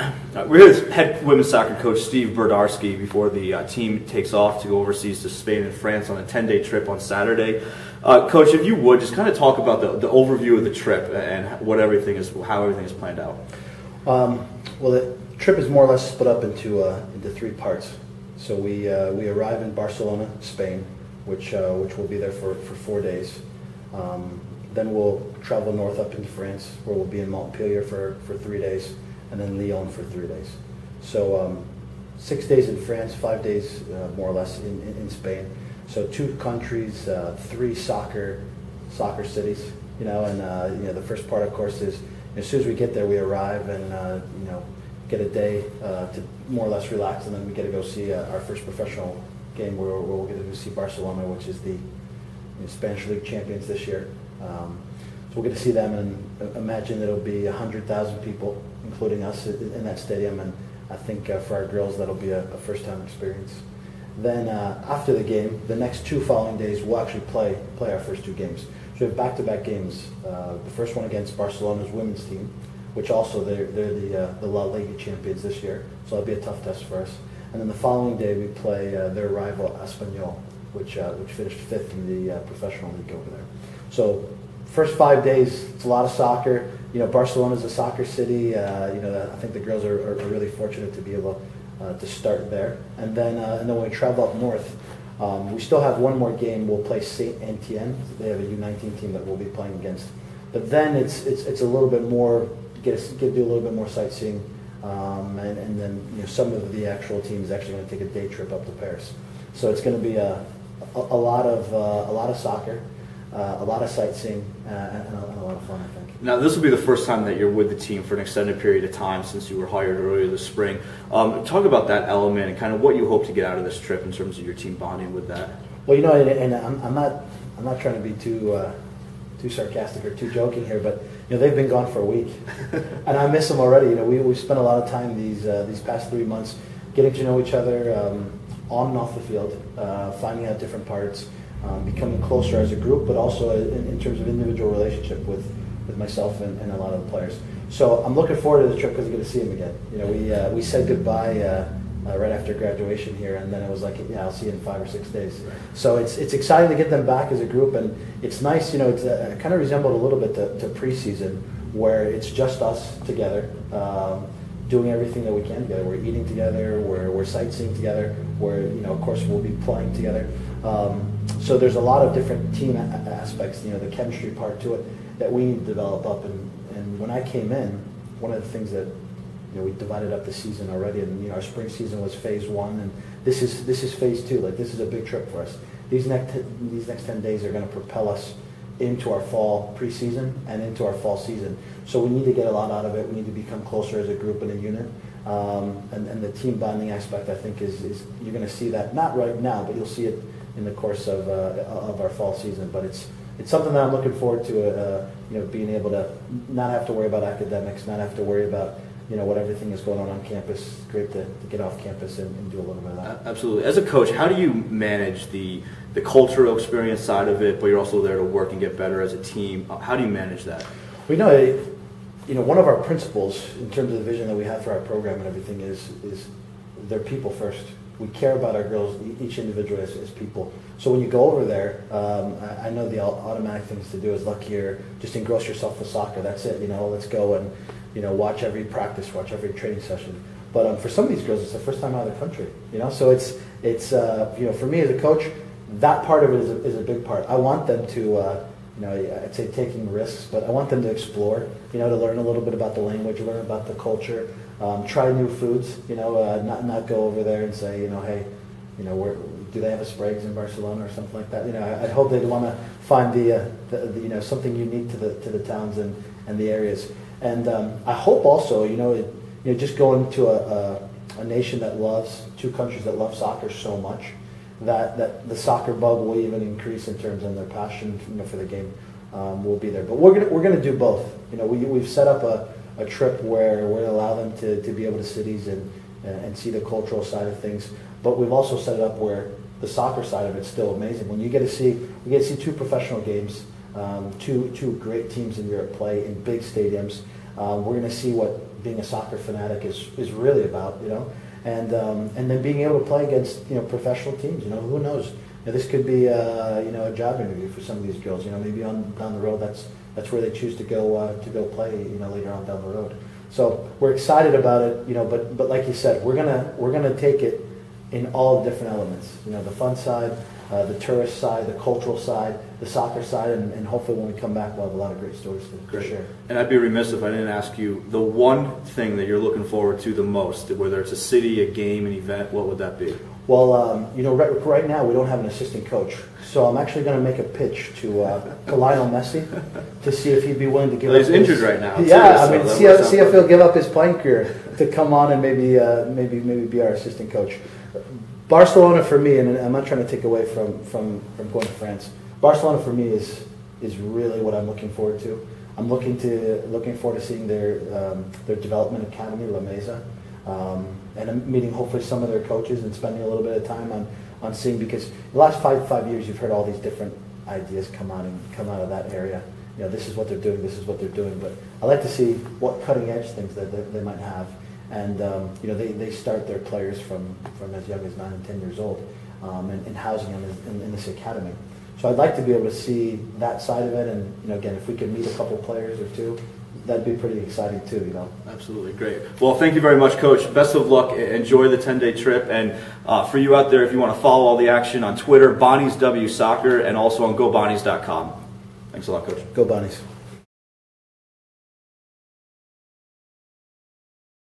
Uh, we're here with head women's soccer coach Steve Brdarski before the uh, team takes off to go overseas to Spain and France on a 10-day trip on Saturday. Uh, coach, if you would just kind of talk about the, the overview of the trip and what everything is, how everything is planned out. Um, well, the trip is more or less split up into uh, into three parts. So we uh, we arrive in Barcelona, Spain, which uh, which will be there for, for four days. Um, then we'll travel north up into France, where we'll be in Montpellier for, for three days and then Lyon for three days. So um, six days in France, five days uh, more or less in, in, in, Spain. So two countries, uh, three soccer soccer cities. You know, and uh, you know the first part, of course, is as soon as we get there, we arrive and uh, you know get a day uh, to more or less relax, and then we get to go see uh, our first professional game where, we'll get to see Barcelona, which is the you know, Spanish league champions this year. Um, so we'll get to see them and imagine it'll be 100,000 people, including us, in that stadium. And I think uh, for our girls, that'll be a, a first-time experience. Then uh, after the game, the next two following days, we'll actually play play our first two games. So we have back-to-back games. Uh, the first one against Barcelona's women's team, which also they're, they're the, uh, the La Liga champions this year. So that'll be a tough test for us. And then the following day, we play uh, their rival Espanyol, which uh, which finished fifth in the professional league over there. So first five days, it's a lot of soccer. You know, Barcelona is a soccer city. Uh, you know, I think the girls are, are, really fortunate to be able uh, to start there. And then, uh, and then when we travel up north, um, we still have one more game. We'll play Saint Etienne. They have a U19 team that we'll be playing against. But then it's it's, it's a little bit more get, get do a little bit more sightseeing. Um, and, and then you know, some of the actual teams actually going to take a day trip up to Paris. So it's going to be a, a, a lot of uh, a lot of soccer uh, a lot of sightseeing uh, and, a, and, a, lot of fun, I think. Now, this will be the first time that you're with the team for an extended period of time since you were hired earlier this spring. Um, talk about that element and kind of what you hope to get out of this trip in terms of your team bonding with that. Well, you know, and, and I'm, I'm, not I'm not trying to be too uh, too sarcastic or too joking here, but you know they've been gone for a week, and I miss them already. You know, we we spent a lot of time these uh, these past three months getting to know each other um, on and off the field, uh, finding out different parts um, becoming closer as a group, but also in, in, terms of individual relationship with, with myself and, and, a lot of the players. So I'm looking forward to the trip because I'm going to see him again. You know, we, uh, we said goodbye uh, uh, right after graduation here, and then it was like, yeah, I'll see you in five or six days. So it's, it's exciting to get them back as a group, and it's nice, you know, it's uh, kind of resembled a little bit to, to preseason, where it's just us together. Um, doing everything that we can together. We're eating together. We're, we're sightseeing together. We're, you know, of course, we'll be playing together. Um, so there's a lot of different team aspects, you know, the chemistry part to it that we need to develop up. And, and when I came in, one of the things that you know, we divided up the season already, and you know, our spring season was phase one, and this is this is phase two. Like this is a big trip for us. These next these next ten days are going to propel us into our fall preseason and into our fall season. So we need to get a lot out of it. We need to become closer as a group and a unit. Um, and, and the team bonding aspect, I think, is, is you're going to see that not right now, but you'll see it in the course of, uh, of our fall season. But it's it's something that I'm looking forward to. Uh, you know, being able to not have to worry about academics, not have to worry about you know what everything is going on on campus. It's great to, to get off campus and, and, do a little bit of that. Absolutely. As a coach, how do you manage the the cultural experience side of it, but you're also there to work and get better as a team? How do you manage that? We know, you know, one of our principles in terms of the vision that we have for our program and everything is is they're people first we care about our girls, each individual as, as people. So when you go over there, um, I, I, know the automatic things to do is look here, just engross yourself with soccer. That's it. You know, let's go and you know watch every practice, watch every training session. But um, for some of these girls, it's the first time out of the country. You know, so it's it's uh, you know for me as a coach, that part of it is a, is a big part. I want them to. Uh, you know, I'd say taking risks, but I want them to explore, you know, to learn a little bit about the language, learn about the culture, um, try new foods. You know, uh, not not go over there and say, you know, hey, you know, where do they have a Sprague's in Barcelona or something like that? You know, I, would hope they'd want to find the, uh, the, the, you know something unique to the to the towns and, and the areas. And um, I hope also, you know, it, you know, just going to a, a, a nation that loves two countries that love soccer so much that that the soccer bug will even increase in terms of their passion you know, for the game um, will be there. But we're gonna we're gonna do both. You know, we we've set up a a trip where we're to allow them to, to be able to cities and, and see the cultural side of things. But we've also set it up where the soccer side of it's still amazing. When you get to see, we get to see two professional games, um, two, two great teams in Europe play in big stadiums. Uh, we're going to see what being a soccer fanatic is, is really about, you know, and um, and then being able to play against you know professional teams. You know, who knows? You know, this could be uh, you know a job interview for some of these girls. You know, maybe on down the road that's that's where they choose to go uh, to go play. You know, later on down the road. So we're excited about it. You know, but but like you said, we're gonna we're gonna take it in all different elements. You know, the fun side, uh, the tourist side, the cultural side, the soccer side, and, and hopefully when we come back, we'll have a lot of great stories to, Great. share. And I'd be remiss if I didn't ask you the one thing that you're looking forward to the most, whether it's a city, a game, an event, what would that be? Well, um, you know, right, right now we don't have an assistant coach, so I'm actually going to make a pitch to, uh, to Lionel Messi to see if he'd be willing to give. Well, he's up his- injured right now, too, Yeah, so I mean, see, how, see if he'll give up his playing career to come on and maybe, uh, maybe, maybe be our assistant coach. Barcelona for me, and I'm not trying to take away from, from, from going to France. Barcelona for me is is really what I'm looking forward to. I'm looking to looking forward to seeing their um, their development academy, La Masia, um, and I'm meeting hopefully some of their coaches and spending a little bit of time on, on seeing because the last five five years you've heard all these different ideas come out and come out of that area. You know, this is what they're doing, this is what they're doing. But I like to see what cutting edge things that they, they might have. And um, you know, they, they start their players from, from as young as nine and ten years old, um, and, and housing them in, in this academy. So I'd like to be able to see that side of it, and you know, again, if we could meet a couple players or two, that'd be pretty exciting too. You know. Absolutely great. Well, thank you very much, Coach. Best of luck. Enjoy the 10 day trip. And uh, for you out there, if you want to follow all the action on Twitter, Bonnie's W Soccer, and also on GoBonnies.com. Thanks a lot, Coach. Go Bonnies.